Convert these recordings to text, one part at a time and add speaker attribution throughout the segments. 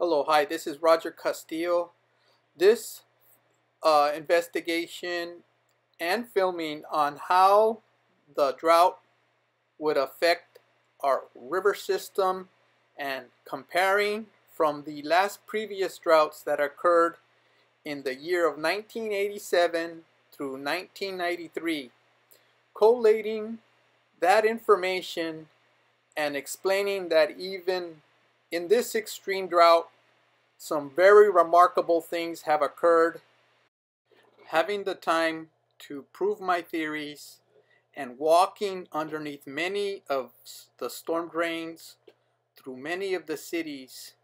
Speaker 1: Hello, hi, this is Roger Castillo. This uh, investigation and filming on how the drought would affect our river system and comparing from the last previous droughts that occurred in the year of 1987 through 1993, collating that information and explaining that even in this extreme drought, some very remarkable things have occurred. Having the time to prove my theories and walking underneath many of the storm drains through many of the cities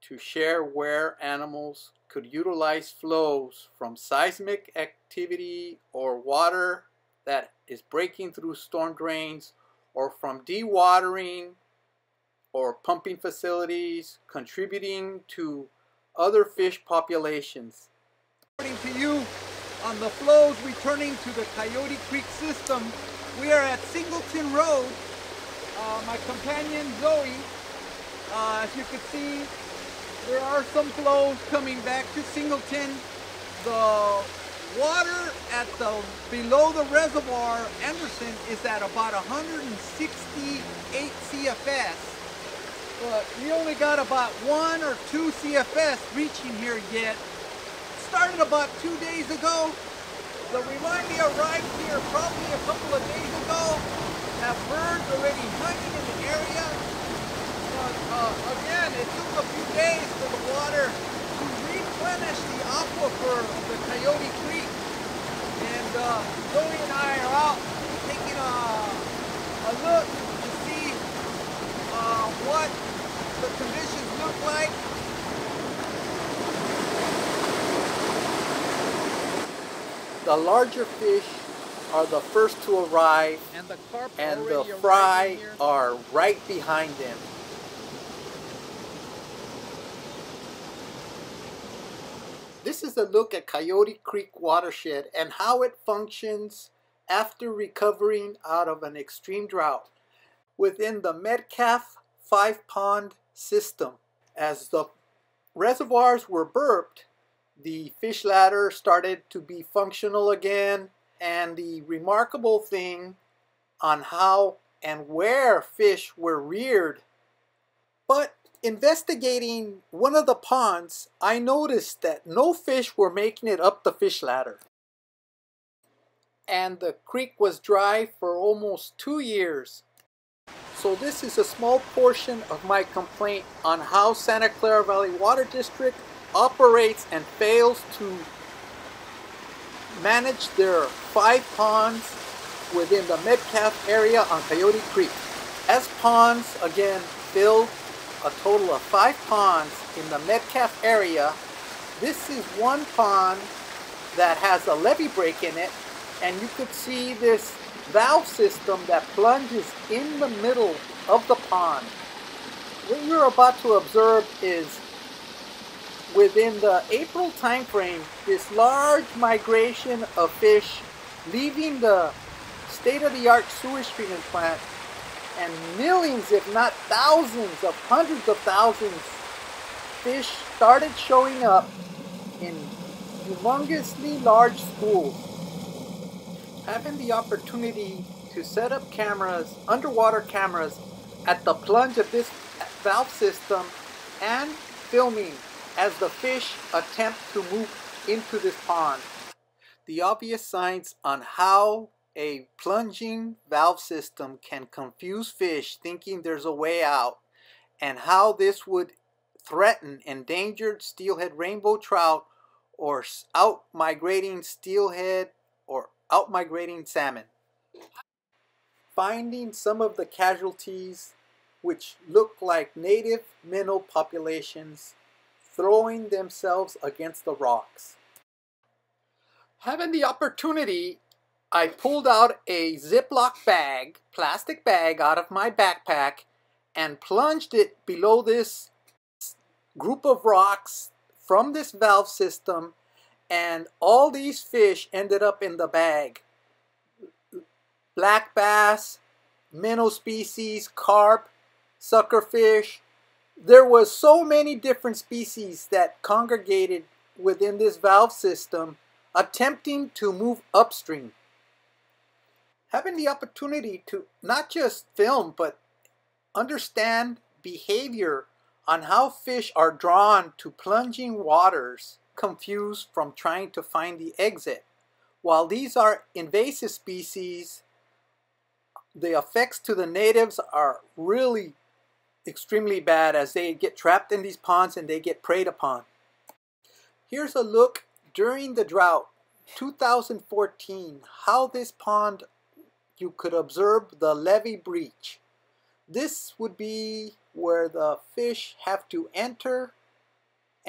Speaker 1: to share where animals could utilize flows from seismic activity or water that is breaking through storm drains or from dewatering or pumping facilities contributing to other fish populations.
Speaker 2: According to you, on the flows returning to the Coyote Creek system, we are at Singleton Road. Uh, my companion Zoe, uh, as you can see, there are some flows coming back to Singleton. The water at the below the reservoir Anderson is at about 168 CFS but we only got about one or two CFS reaching here yet. Started about two days ago the Remind Me arrived here probably a couple of days ago. Have birds already hunting in the area. But uh, again it took a few days for the water to replenish the aquifer of the Coyote Creek. And uh, and I are out taking a, a look to see uh, what the conditions look like.
Speaker 1: The larger fish are the first to arrive
Speaker 2: And the carp
Speaker 1: and the fry are right behind them. This is a look at Coyote Creek watershed and how it functions after recovering out of an extreme drought within the Metcalf five pond system. As the reservoirs were burped, the fish ladder started to be functional again and the remarkable thing on how and where fish were reared. But investigating one of the ponds, I noticed that no fish were making it up the fish ladder. And the creek was dry for almost two years. So this is a small portion of my complaint on how Santa Clara Valley Water District operates and fails to manage their five ponds within the Metcalf area on Coyote Creek. As ponds, again, fill a total of five ponds in the Metcalf area. This is one pond that has a levee break in it, and you could see this valve system that plunges in the middle of the pond. What you're about to observe is within the April timeframe, this large migration of fish leaving the state-of-the-art sewage treatment plant and millions, if not thousands of hundreds of thousands fish started showing up in humongously large schools. Having the opportunity to set up cameras, underwater cameras, at the plunge of this valve system and filming as the fish attempt to move into this pond. The obvious signs on how a plunging valve system can confuse fish thinking there's a way out and how this would threaten endangered steelhead rainbow trout or out migrating steelhead or out migrating salmon. Finding some of the casualties which look like native minnow populations throwing themselves against the rocks. Having the opportunity, I pulled out a Ziploc bag, plastic bag out of my backpack and plunged it below this group of rocks from this valve system and all these fish ended up in the bag. Black bass, minnow species, carp, suckerfish, There was so many different species that congregated within this valve system attempting to move upstream. Having the opportunity to not just film but understand behavior on how fish are drawn to plunging waters confused from trying to find the exit. While these are invasive species, the effects to the natives are really extremely bad as they get trapped in these ponds and they get preyed upon. Here's a look during the drought 2014 how this pond you could observe the levee breach. This would be where the fish have to enter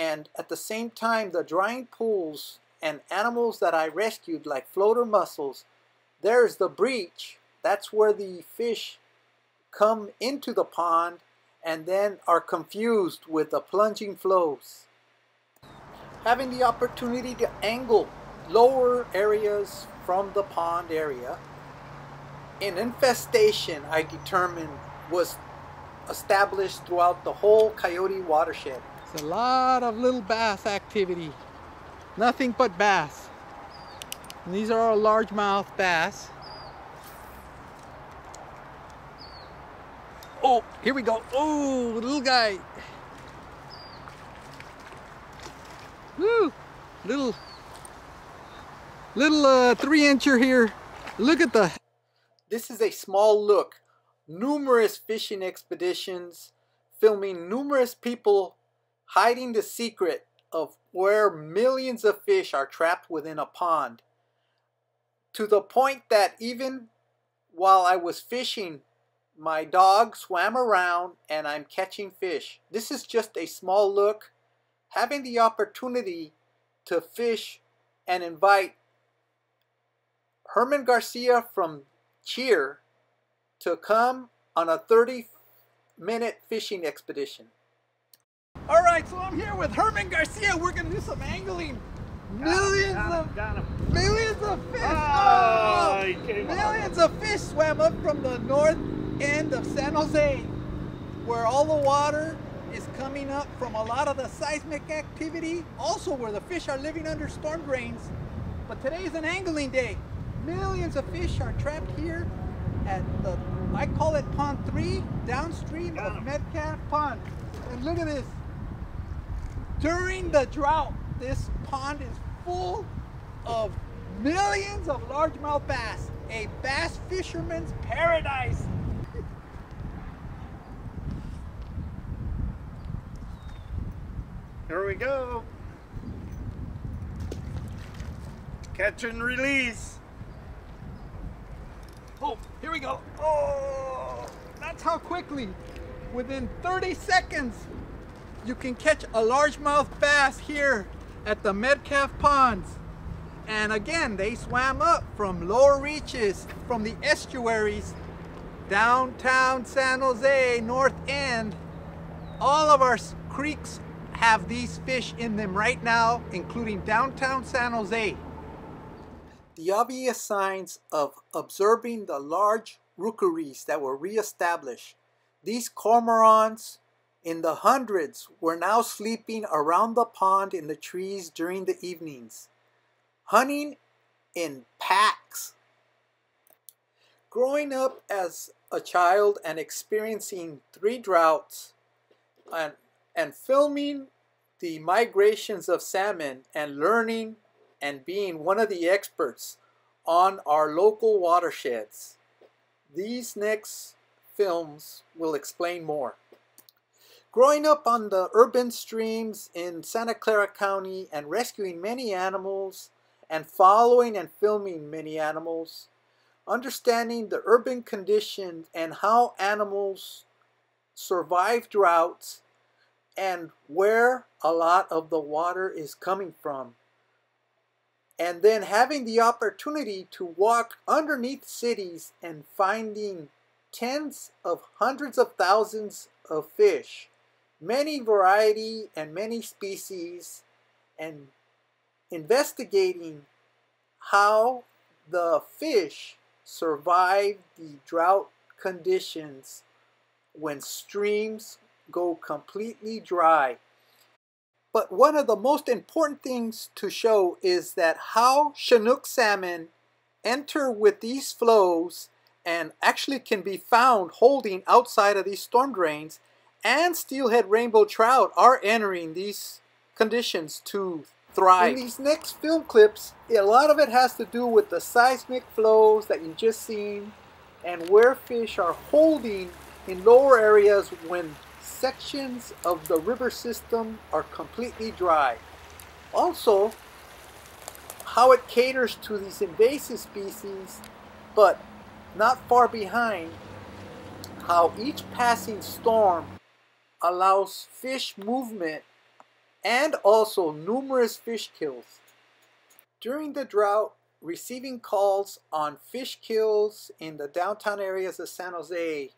Speaker 1: and at the same time the drying pools and animals that I rescued like floater mussels there's the breach that's where the fish come into the pond and then are confused with the plunging flows. Having the opportunity to angle lower areas from the pond area, an infestation I determined was established throughout the whole Coyote watershed.
Speaker 2: It's a lot of little bass activity. Nothing but bass. And these are our largemouth bass. Oh, here we go. Oh, little guy. Woo! Little, little uh, three incher here. Look at the.
Speaker 1: This is a small look. Numerous fishing expeditions, filming numerous people hiding the secret of where millions of fish are trapped within a pond. To the point that even while I was fishing my dog swam around and I'm catching fish. This is just a small look. Having the opportunity to fish and invite Herman Garcia from Cheer to come on a 30 minute fishing expedition.
Speaker 2: All right, so I'm here with Herman Garcia. We're gonna do some angling. Millions
Speaker 3: got him, got
Speaker 2: of
Speaker 3: him.
Speaker 2: millions of fish.
Speaker 3: Ah,
Speaker 2: oh,
Speaker 3: Oh, up.
Speaker 2: millions of fish swam up from the north end of San Jose, where all the water is coming up from a lot of the seismic activity, also where the fish are living under storm drains. But today is an angling day. Millions of fish are trapped here at the, I call it Pond 3, downstream
Speaker 3: Got
Speaker 2: of
Speaker 3: 'em.
Speaker 2: Metcalf Pond. And look at this. During the drought, this pond is full of millions of largemouth bass. A bass fisherman's paradise.
Speaker 3: Here we go. Catch and release.
Speaker 2: Oh, here we go. Oh, that's how quickly, within 30 seconds, you can catch a largemouth bass here at the Metcalf Ponds. And again, they swam up from lower reaches, from the estuaries, downtown San Jose, North End. All of our creeks have these fish in them right now, including downtown San Jose.
Speaker 1: The obvious signs of observing the large rookeries that were reestablished. These cormorants in the hundreds were now sleeping around the pond in the trees during the evenings, hunting in packs. Growing up as a child and experiencing three droughts and, and filming the migrations of salmon and learning and being one of the experts on our local watersheds. These next films will explain more. Growing up on the urban streams in Santa Clara County and rescuing many animals and following and filming many animals, understanding the urban conditions and how animals survive droughts and where a lot of the water is coming from. And then having the opportunity to walk underneath cities and finding tens of hundreds of thousands of fish, many variety and many species, and investigating how the fish survive the drought conditions when streams go completely dry. But one of the most important things to show is that how Chinook salmon enter with these flows and actually can be found holding outside of these storm drains and steelhead rainbow trout are entering these conditions to thrive. In these next film clips, a lot of it has to do with the seismic flows that you just seen and where fish are holding in lower areas when sections of the river system are completely dry. Also, how it caters to these invasive species, but not far behind, how each passing storm allows fish movement and also numerous fish kills. During the drought, receiving calls on fish kills in the downtown areas of San Jose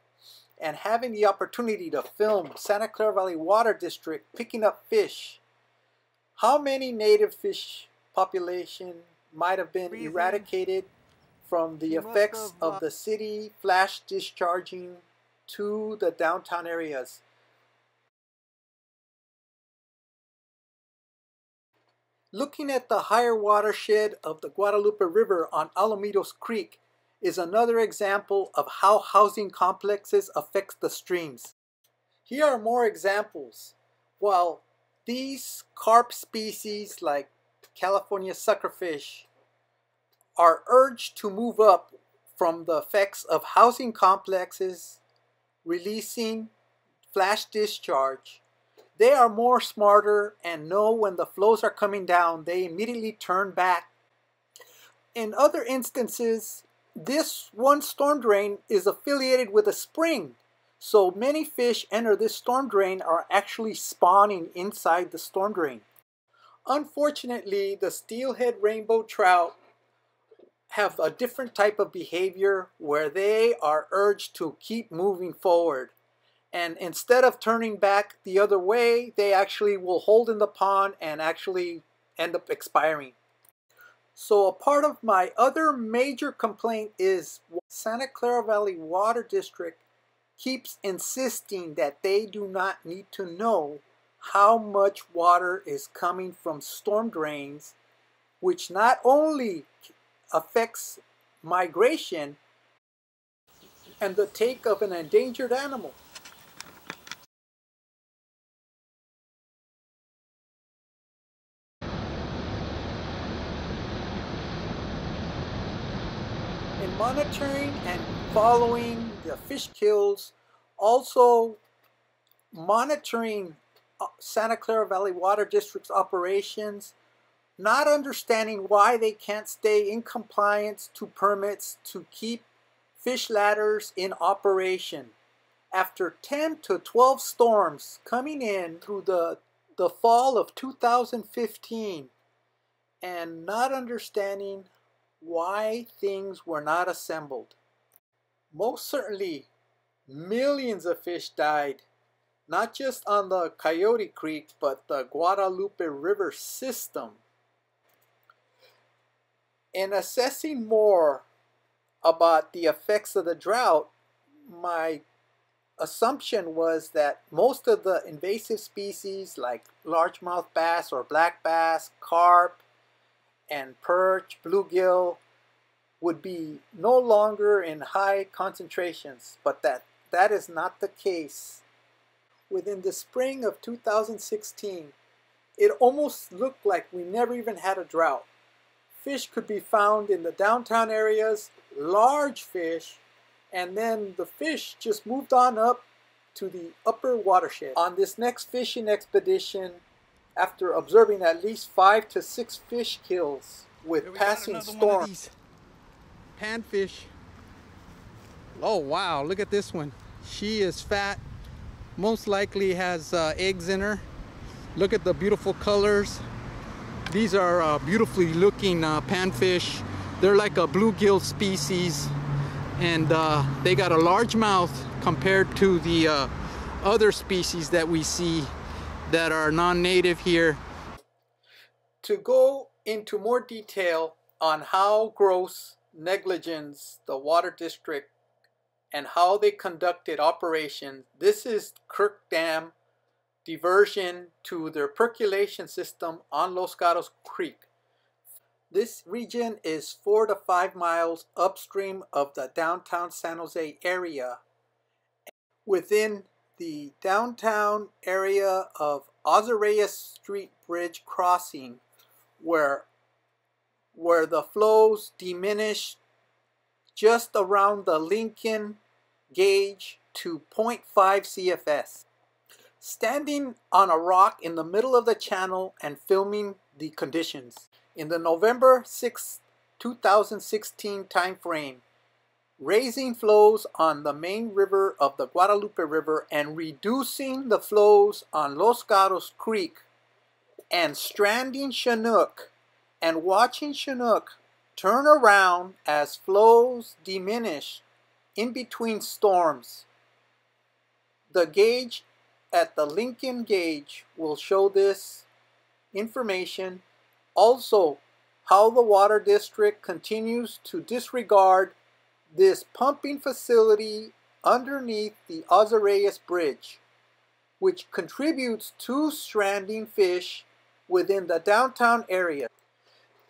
Speaker 1: and having the opportunity to film Santa Clara Valley Water District picking up fish. How many native fish population might have been eradicated from the effects of the city flash discharging to the downtown areas? Looking at the higher watershed of the Guadalupe River on Alamitos Creek is another example of how housing complexes affect the streams. Here are more examples. While these carp species like California suckerfish are urged to move up from the effects of housing complexes releasing flash discharge they are more smarter and know when the flows are coming down, they immediately turn back. In other instances, this one storm drain is affiliated with a spring. So many fish enter this storm drain are actually spawning inside the storm drain. Unfortunately, the steelhead rainbow trout have a different type of behavior where they are urged to keep moving forward and instead of turning back the other way, they actually will hold in the pond and actually end up expiring. So a part of my other major complaint is Santa Clara Valley Water District keeps insisting that they do not need to know how much water is coming from storm drains, which not only affects migration and the take of an endangered animal, monitoring and following the fish kills, also monitoring uh, Santa Clara Valley Water District's operations, not understanding why they can't stay in compliance to permits to keep fish ladders in operation. After 10 to 12 storms coming in through the, the fall of 2015 and not understanding why things were not assembled. Most certainly, millions of fish died, not just on the Coyote Creek, but the Guadalupe River system. In assessing more about the effects of the drought, my assumption was that most of the invasive species like largemouth bass or black bass, carp, and perch, bluegill would be no longer in high concentrations, but that, that is not the case. Within the spring of 2016, it almost looked like we never even had a drought. Fish could be found in the downtown areas, large fish, and then the fish just moved on up to the upper watershed. On this next fishing expedition, after observing at least five to six fish kills with passing storms.
Speaker 2: Panfish. Oh wow, look at this one. She is fat, most likely has uh, eggs in her. Look at the beautiful colors. These are uh, beautifully looking uh, panfish. They're like a bluegill species and uh, they got a large mouth compared to the uh, other species that we see that are non-native here.
Speaker 1: To go into more detail on how gross negligence the water district and how they conducted operations. This is Kirk Dam diversion to their percolation system on Los Gatos Creek. This region is four to five miles upstream of the downtown San Jose area. Within the downtown area of Auzerais Street Bridge crossing, where, where the flows diminish just around the Lincoln gauge to 0.5 CFS. Standing on a rock in the middle of the channel and filming the conditions. In the November 6, 2016 timeframe, raising flows on the main river of the Guadalupe River and reducing the flows on Los Gatos Creek and stranding Chinook and watching Chinook turn around as flows diminish in between storms. The gauge at the Lincoln gauge will show this information. Also, how the water district continues to disregard this pumping facility underneath the Auzerais Bridge, which contributes to stranding fish within the downtown area.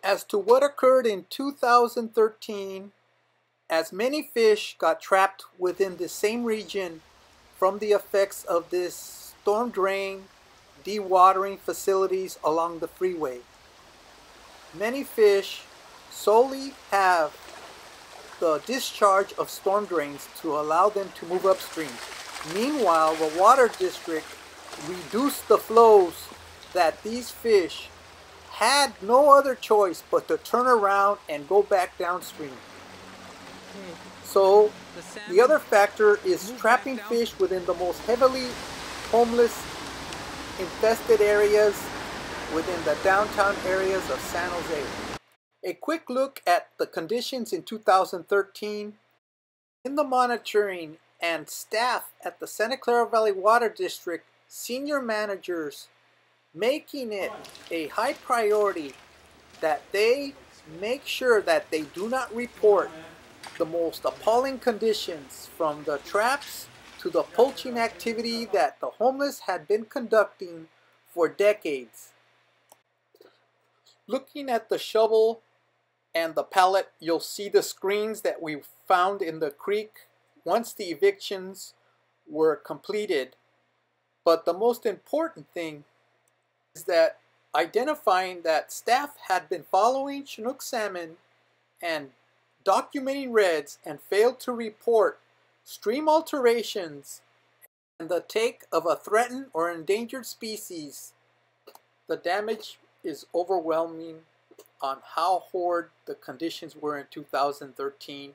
Speaker 1: As to what occurred in 2013, as many fish got trapped within the same region from the effects of this storm drain dewatering facilities along the freeway. Many fish solely have the discharge of storm drains to allow them to move upstream. Meanwhile, the water district reduced the flows that these fish had no other choice but to turn around and go back downstream. So, the other factor is trapping fish within the most heavily homeless infested areas within the downtown areas of San Jose. A quick look at the conditions in 2013. In the monitoring and staff at the Santa Clara Valley Water District, senior managers making it a high priority that they make sure that they do not report the most appalling conditions from the traps to the poaching activity that the homeless had been conducting for decades. Looking at the shovel and the pallet, you'll see the screens that we found in the creek. Once the evictions were completed. But the most important thing is that identifying that staff had been following Chinook salmon and documenting redds and failed to report stream alterations and the take of a threatened or endangered species, the damage is overwhelming on how horrid the conditions were in 2013